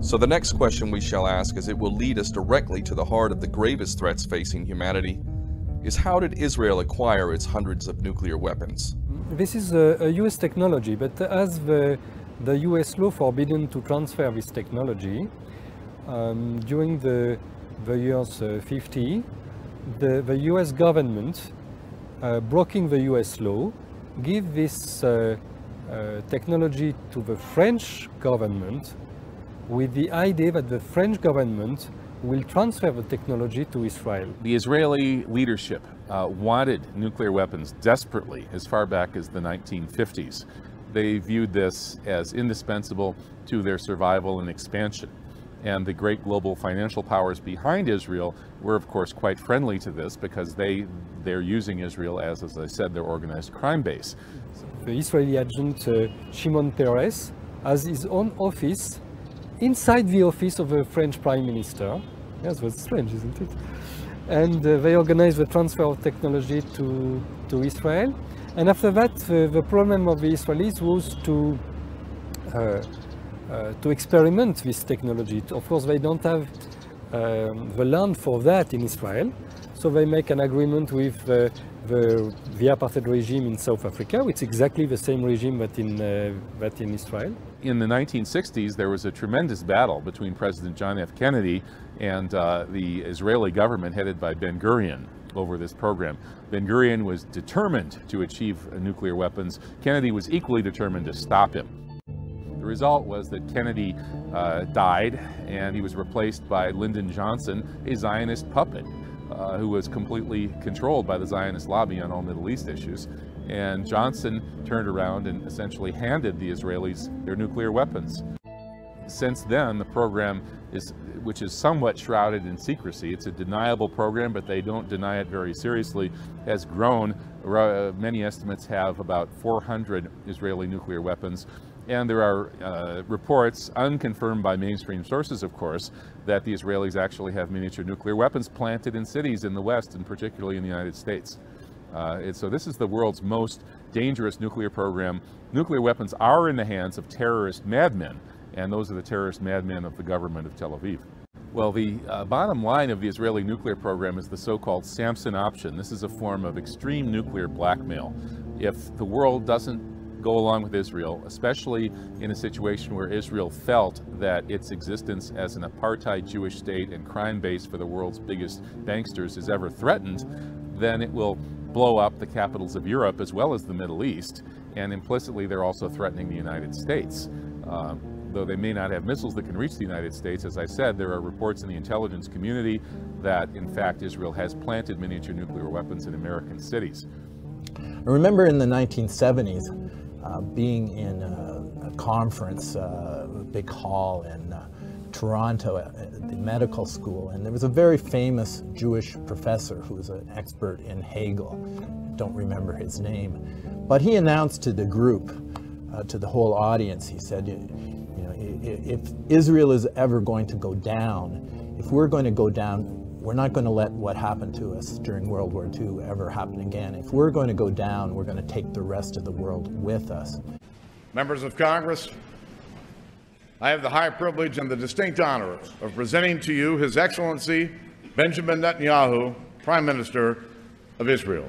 So the next question we shall ask, as it will lead us directly to the heart of the gravest threats facing humanity, is how did Israel acquire its hundreds of nuclear weapons? This is a, a US technology, but as the, the US law forbidden to transfer this technology, um, during the, the years uh, 50, the, the US government, uh, blocking the US law, give this uh, uh, technology to the French government with the idea that the French government will transfer the technology to Israel. The Israeli leadership uh, wanted nuclear weapons desperately as far back as the 1950s. They viewed this as indispensable to their survival and expansion. And the great global financial powers behind Israel were, of course, quite friendly to this because they, they're using Israel as, as I said, their organized crime base. The Israeli agent uh, Shimon Peres has his own office inside the office of the French Prime Minister. Yes, that's strange, isn't it? And uh, they organized the transfer of technology to, to Israel. And after that, uh, the problem of the Israelis was to, uh, uh, to experiment this technology. Of course, they don't have um, the land for that in Israel. So they make an agreement with uh, the, the apartheid regime in South Africa, is exactly the same regime that in, uh, that in Israel. In the 1960s, there was a tremendous battle between President John F. Kennedy and uh, the Israeli government headed by Ben Gurion over this program. Ben Gurion was determined to achieve nuclear weapons. Kennedy was equally determined to stop him. The result was that Kennedy uh, died and he was replaced by Lyndon Johnson, a Zionist puppet uh, who was completely controlled by the Zionist lobby on all Middle East issues. And Johnson turned around and essentially handed the Israelis their nuclear weapons. Since then, the program is, which is somewhat shrouded in secrecy, it's a deniable program, but they don't deny it very seriously, has grown. Uh, many estimates have about 400 Israeli nuclear weapons. And there are uh, reports, unconfirmed by mainstream sources, of course, that the Israelis actually have miniature nuclear weapons planted in cities in the West, and particularly in the United States. Uh, and so this is the world's most dangerous nuclear program. Nuclear weapons are in the hands of terrorist madmen, and those are the terrorist madmen of the government of Tel Aviv. Well, the uh, bottom line of the Israeli nuclear program is the so-called Samson option. This is a form of extreme nuclear blackmail. If the world doesn't go along with Israel, especially in a situation where Israel felt that its existence as an apartheid Jewish state and crime base for the world's biggest banksters is ever threatened, then it will blow up the capitals of Europe as well as the Middle East, and implicitly they're also threatening the United States. Uh, though they may not have missiles that can reach the United States, as I said, there are reports in the intelligence community that, in fact, Israel has planted miniature nuclear weapons in American cities. I remember in the 1970s, uh, being in a, a conference, uh, a big hall in uh, Toronto at the medical school, and there was a very famous Jewish professor who was an expert in Hegel. I Don't remember his name, but he announced to the group, uh, to the whole audience, he said, if Israel is ever going to go down, if we're going to go down, we're not going to let what happened to us during World War II ever happen again. If we're going to go down, we're going to take the rest of the world with us. Members of Congress, I have the high privilege and the distinct honor of presenting to you His Excellency Benjamin Netanyahu, Prime Minister of Israel.